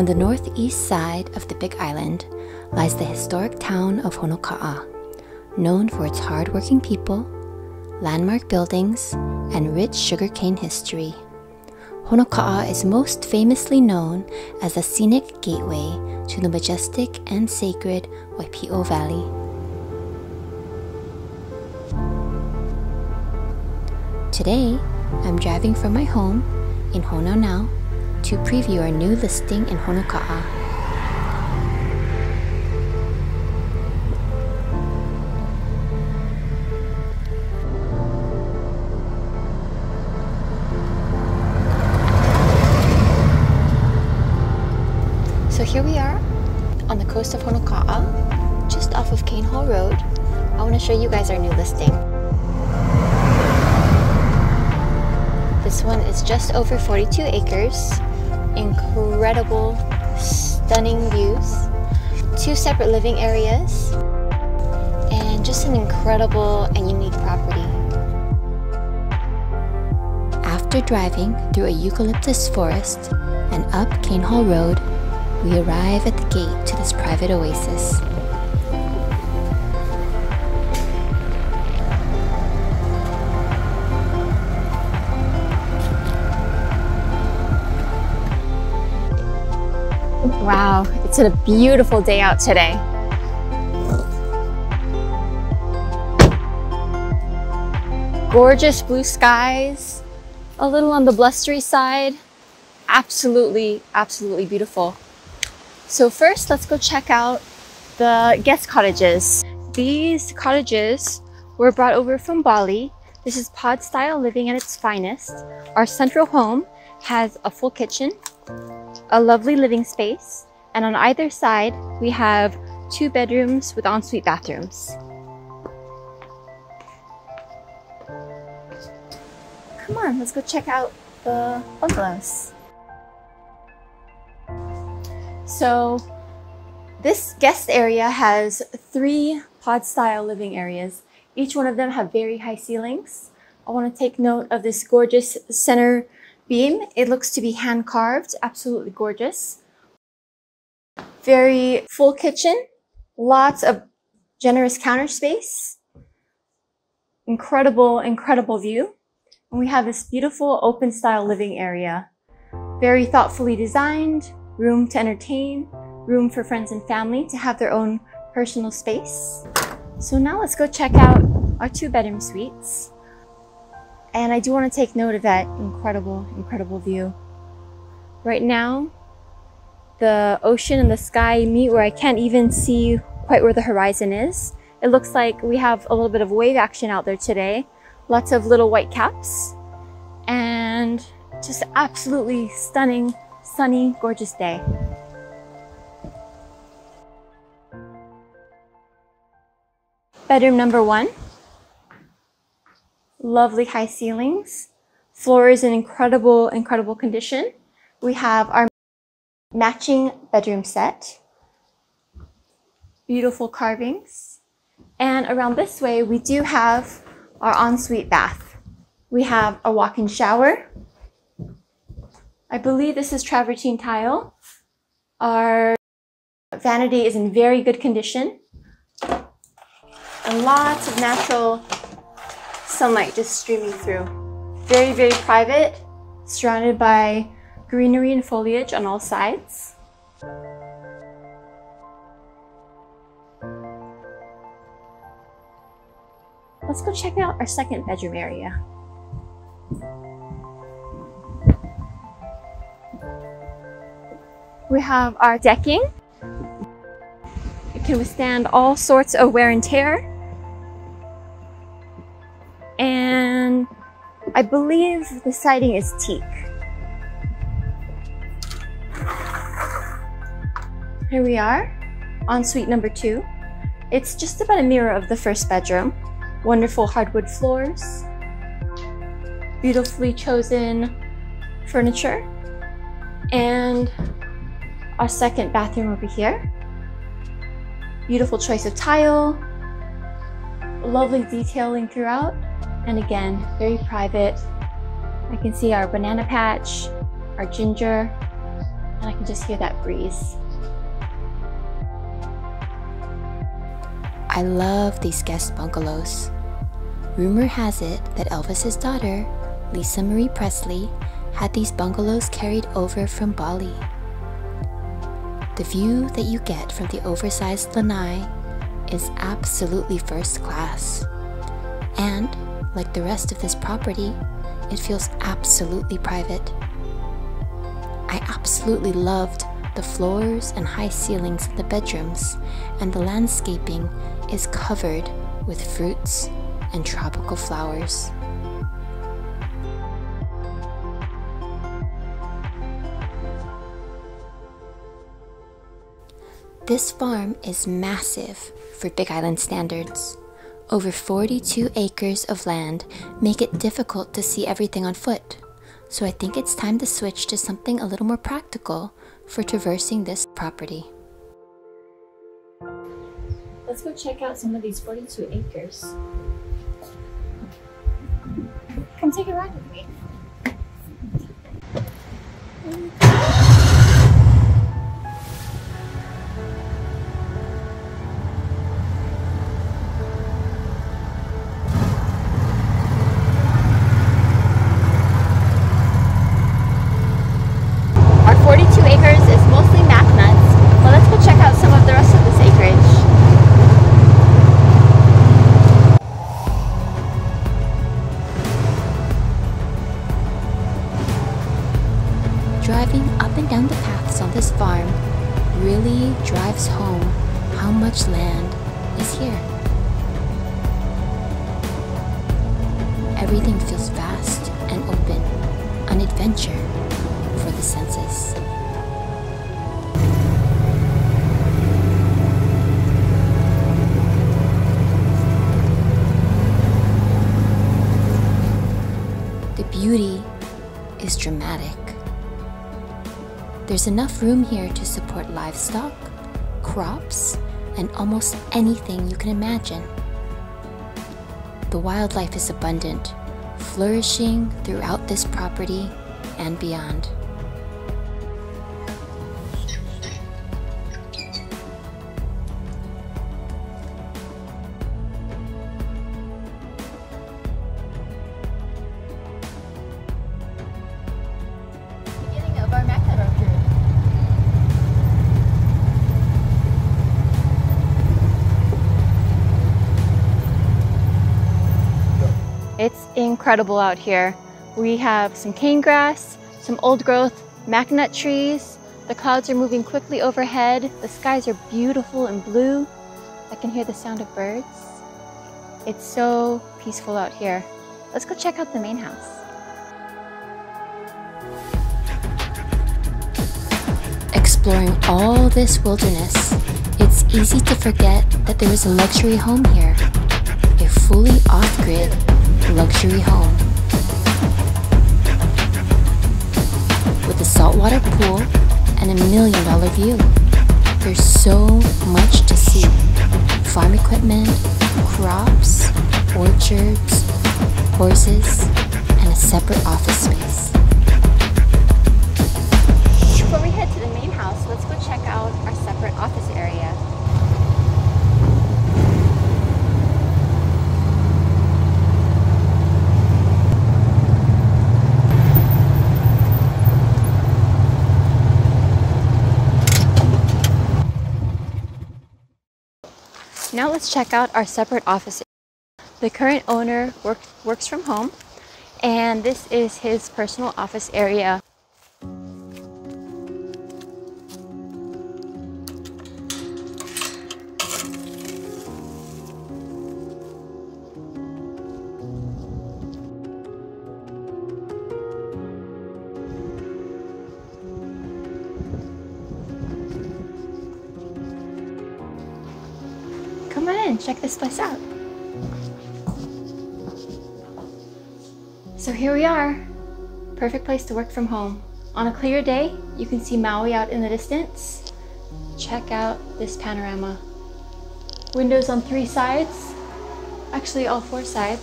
On the northeast side of the Big Island lies the historic town of Honoka'a, known for its hardworking people, landmark buildings, and rich sugarcane history. Honoka'a is most famously known as a scenic gateway to the majestic and sacred Waipio Valley. Today, I'm driving from my home in Honaunau to preview our new listing in Honoka'a. So here we are on the coast of Honoka'a, just off of Cane Haul Road. I want to show you guys our new listing. This one is just over 42 acres incredible, stunning views, two separate living areas, and just an incredible and unique property. After driving through a eucalyptus forest and up Cane Haul Road, we arrive at the gate to this private oasis. Wow, it's a beautiful day out today. Gorgeous blue skies, a little on the blustery side. Absolutely, absolutely beautiful. So first, let's go check out the guest cottages. These cottages were brought over from Bali. This is pod style living at its finest. Our central home has a full kitchen, a lovely living space, and on either side, we have two bedrooms with ensuite bathrooms. Come on, let's go check out the bungalows. So this guest area has three pod style living areas. Each one of them have very high ceilings. I want to take note of this gorgeous center beam. It looks to be hand carved, absolutely gorgeous. Very full kitchen, lots of generous counter space, incredible, incredible view. And we have this beautiful open style living area, very thoughtfully designed, room to entertain, room for friends and family to have their own personal space. So now let's go check out our two bedroom suites. And I do want to take note of that incredible, incredible view. Right now, the ocean and the sky meet where I can't even see quite where the horizon is. It looks like we have a little bit of wave action out there today. Lots of little white caps and just absolutely stunning, sunny, gorgeous day. Bedroom number one. Lovely high ceilings. Floor is in incredible, incredible condition. We have our matching bedroom set. Beautiful carvings. And around this way, we do have our ensuite bath. We have a walk-in shower. I believe this is travertine tile. Our vanity is in very good condition. And lots of natural sunlight just streaming through. Very, very private, surrounded by greenery and foliage on all sides. Let's go check out our second bedroom area. We have our decking. It can withstand all sorts of wear and tear. I believe the siding is teak. Here we are on suite number two. It's just about a mirror of the first bedroom. Wonderful hardwood floors, beautifully chosen furniture, and our second bathroom over here. Beautiful choice of tile, lovely detailing throughout, and again, very private. I can see our banana patch, our ginger, and I can just hear that breeze. I love these guest bungalows. Rumor has it that Elvis's daughter, Lisa Marie Presley, had these bungalows carried over from Bali. The view that you get from the oversized lanai is absolutely first class. And, like the rest of this property, it feels absolutely private. I absolutely loved the floors and high ceilings in the bedrooms, and the landscaping is covered with fruits and tropical flowers. This farm is massive for Big Island standards. Over 42 acres of land make it difficult to see everything on foot, so I think it's time to switch to something a little more practical for traversing this property. Let's go check out some of these 42 acres. Come take a ride with me. 42 acres is mostly mac nuts, but let's go check out some of the rest of this acreage. Driving up and down the paths on this farm really drives home how much land is here. Everything feels beauty is dramatic. There's enough room here to support livestock, crops, and almost anything you can imagine. The wildlife is abundant, flourishing throughout this property and beyond. Incredible out here. We have some cane grass, some old growth mac nut trees. The clouds are moving quickly overhead. The skies are beautiful and blue. I can hear the sound of birds. It's so peaceful out here. Let's go check out the main house. Exploring all this wilderness, it's easy to forget that there is a luxury home here. A fully off grid luxury home. With a saltwater pool and a million dollar view. There's so much to see farm equipment, crops, orchards, horses, and a separate office space. Before we head to the main house, let's go check out our separate office area. Now let's check out our separate office. The current owner work, works from home, and this is his personal office area. This place out. So here we are. Perfect place to work from home. On a clear day, you can see Maui out in the distance. Check out this panorama. Windows on three sides, actually all four sides.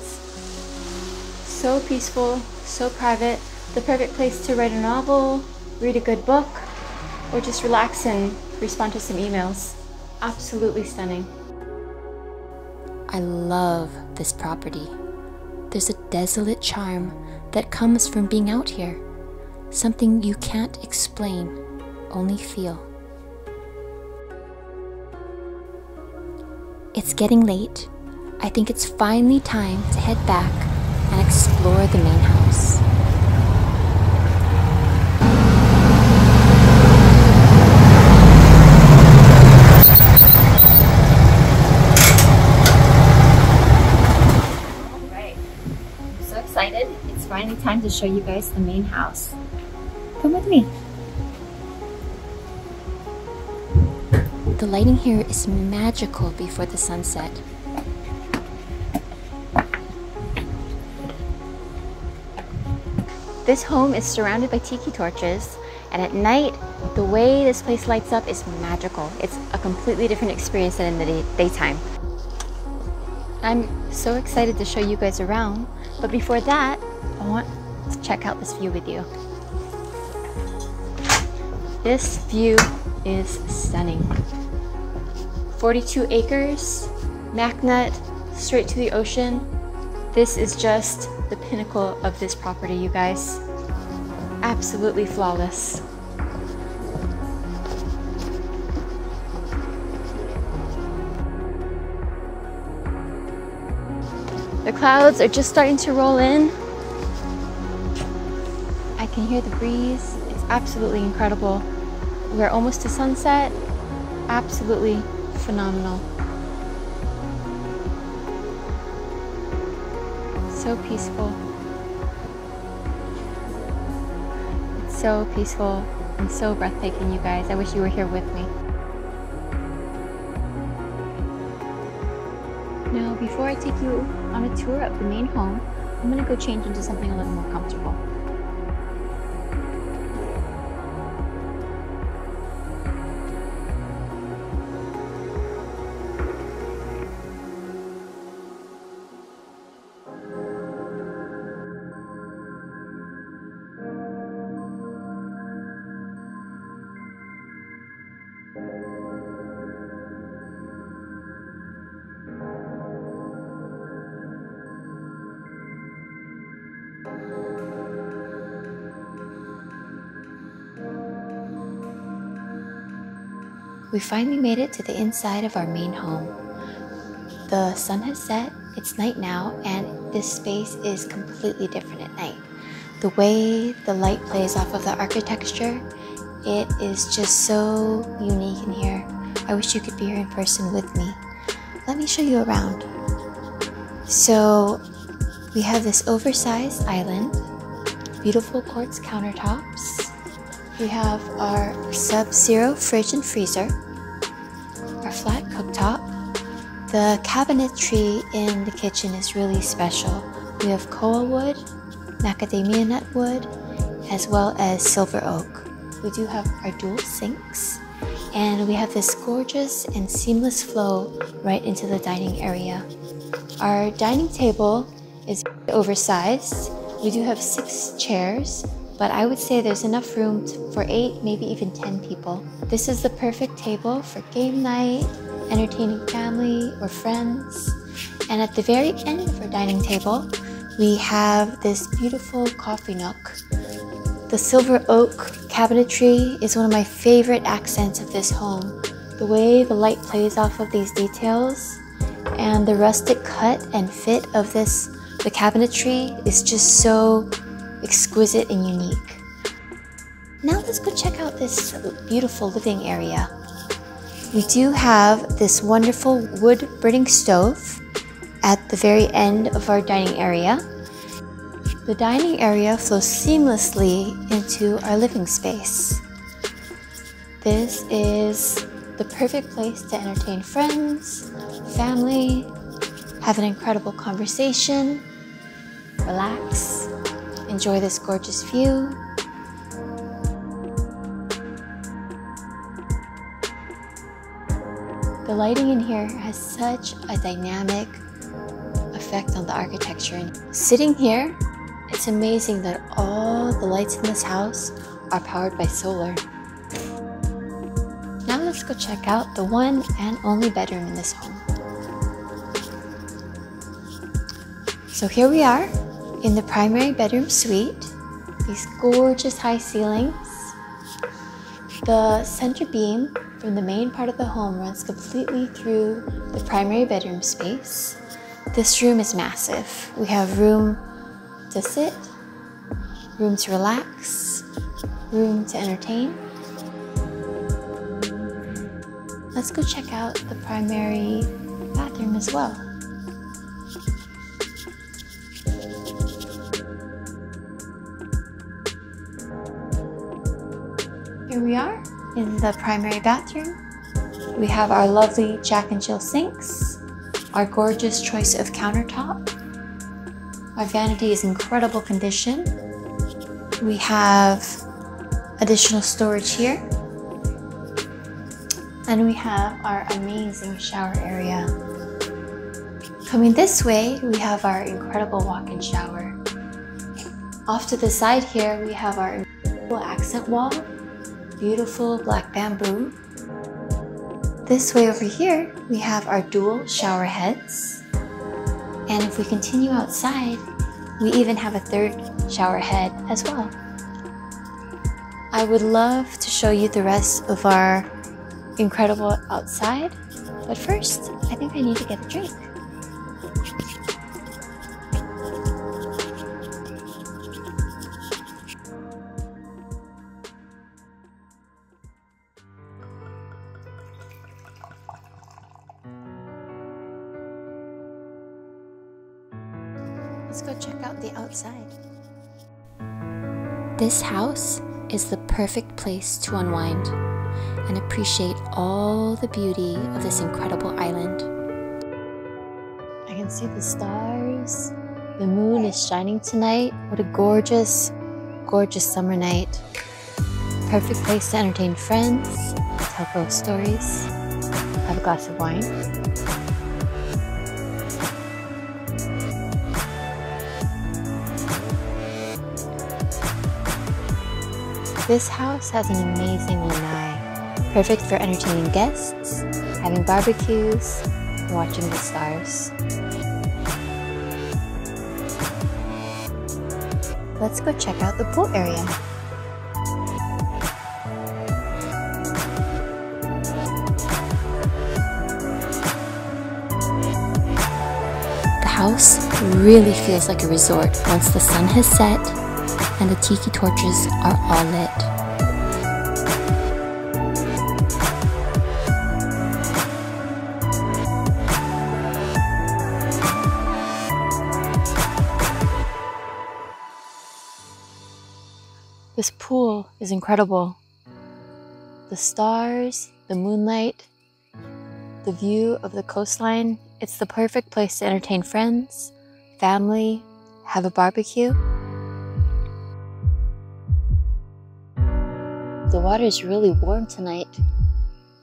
So peaceful, so private. The perfect place to write a novel, read a good book, or just relax and respond to some emails. Absolutely stunning. I love this property. There's a desolate charm that comes from being out here, something you can't explain, only feel. It's getting late. I think it's finally time to head back and explore the main house. Alright, I'm so excited. It's finally time to show you guys the main house. Come with me. The lighting here is magical before the sunset. This home is surrounded by tiki torches, and at night, the way this place lights up is magical. It's a completely different experience than in the day daytime. I'm so excited to show you guys around, but before that, I want to check out this view with you. This view is stunning. 42 acres, MacNut, straight to the ocean. This is just the pinnacle of this property, you guys. Absolutely flawless. The clouds are just starting to roll in. Can hear the breeze. It's absolutely incredible. We're almost to sunset. Absolutely phenomenal. So peaceful. It's so peaceful and so breathtaking, you guys. I wish you were here with me. Now, before I take you on a tour of the main home, I'm gonna go change into something a little more comfortable. We finally made it to the inside of our main home. The sun has set, it's night now, and this space is completely different at night. The way the light plays off of the architecture, it is just so unique in here. I wish you could be here in person with me. Let me show you around. So, we have this oversized island, beautiful quartz countertops, we have our Sub-Zero fridge and freezer, cooktop. The cabinetry in the kitchen is really special. We have koa wood, macadamia nut wood, as well as silver oak. We do have our dual sinks, and we have this gorgeous and seamless flow right into the dining area. Our dining table is oversized. We do have six chairs but I would say there's enough room for eight, maybe even 10 people. This is the perfect table for game night, entertaining family or friends. And at the very end of our dining table, we have this beautiful coffee nook. The silver oak cabinetry is one of my favorite accents of this home. The way the light plays off of these details and the rustic cut and fit of this the cabinetry is just so exquisite and unique. Now let's go check out this beautiful living area. We do have this wonderful wood burning stove at the very end of our dining area. The dining area flows seamlessly into our living space. This is the perfect place to entertain friends, family, have an incredible conversation, relax, enjoy this gorgeous view. The lighting in here has such a dynamic effect on the architecture. Sitting here, it's amazing that all the lights in this house are powered by solar. Now let's go check out the one and only bedroom in this home. So here we are in the primary bedroom suite. These gorgeous high ceilings. The center beam from the main part of the home runs completely through the primary bedroom space. This room is massive. We have room to sit, room to relax, room to entertain. Let's go check out the primary bathroom as well. We are in the primary bathroom. We have our lovely Jack and Jill sinks, our gorgeous choice of countertop. Our vanity is incredible condition. We have additional storage here. And we have our amazing shower area. Coming this way, we have our incredible walk-in shower. Off to the side here, we have our accent wall beautiful black bamboo. This way over here, we have our dual shower heads. And if we continue outside, we even have a third shower head as well. I would love to show you the rest of our incredible outside, but first, I think I need to get a drink. This house is the perfect place to unwind and appreciate all the beauty of this incredible island. I can see the stars. The moon is shining tonight. What a gorgeous, gorgeous summer night. Perfect place to entertain friends, tell ghost stories, have a glass of wine. This house has an amazing lanai, perfect for entertaining guests, having barbecues, watching the stars. Let's go check out the pool area. The house really feels like a resort once the sun has set and the tiki torches are all lit. This pool is incredible. The stars, the moonlight, the view of the coastline, it's the perfect place to entertain friends, family, have a barbecue. The water is really warm tonight.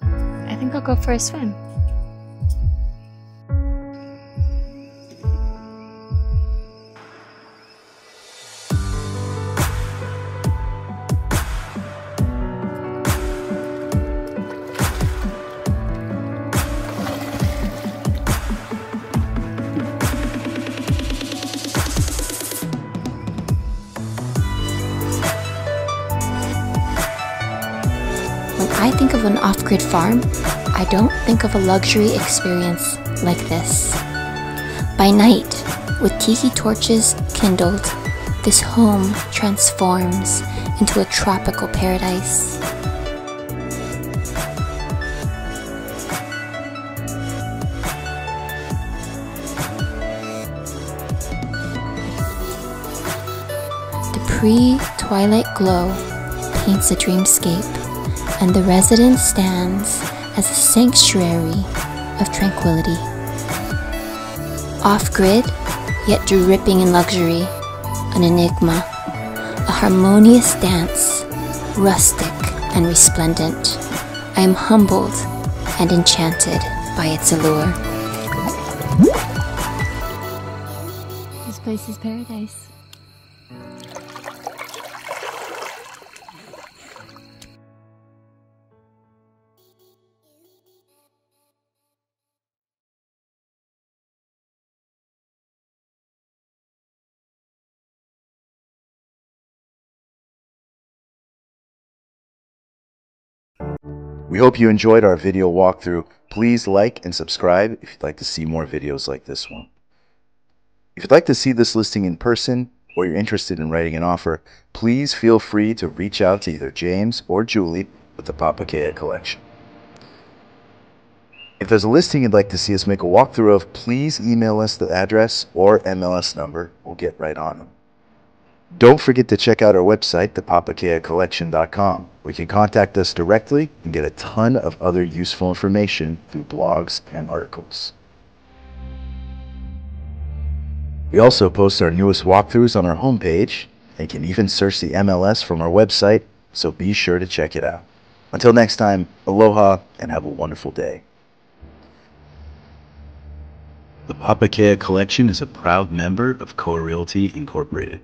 I think I'll go for a swim. Of an off grid farm, I don't think of a luxury experience like this. By night, with tiki torches kindled, this home transforms into a tropical paradise. The pre twilight glow paints a dreamscape and the residence stands as a sanctuary of tranquility. Off grid, yet dripping in luxury, an enigma, a harmonious dance, rustic and resplendent. I am humbled and enchanted by its allure. This place is paradise. We hope you enjoyed our video walkthrough. Please like and subscribe if you'd like to see more videos like this one. If you'd like to see this listing in person or you're interested in writing an offer, please feel free to reach out to either James or Julie with the Papakea collection. If there's a listing you'd like to see us make a walkthrough of, please email us the address or MLS number. We'll get right on them. Don't forget to check out our website, thepapakeacollection.com, you can contact us directly and get a ton of other useful information through blogs and articles. We also post our newest walkthroughs on our homepage and can even search the MLS from our website, so be sure to check it out. Until next time, aloha and have a wonderful day. The Papakea Collection is a proud member of Koa Realty Incorporated.